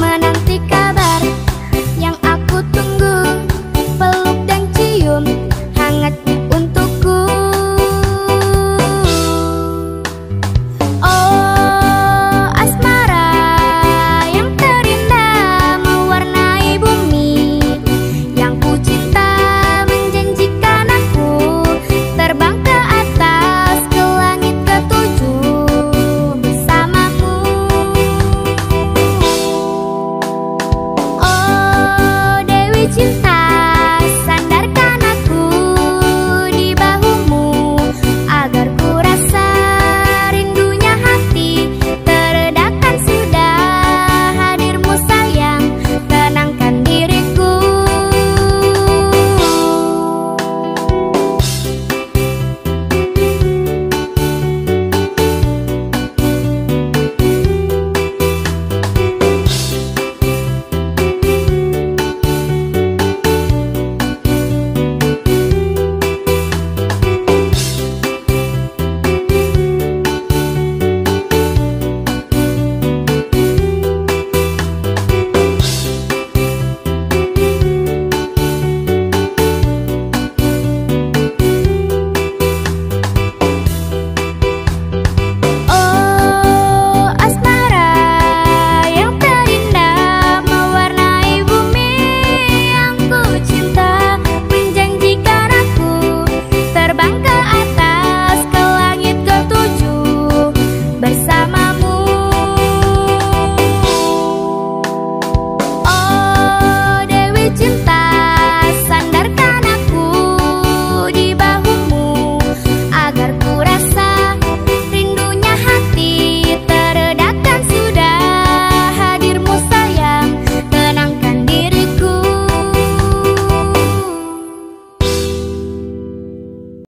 menantikan 金白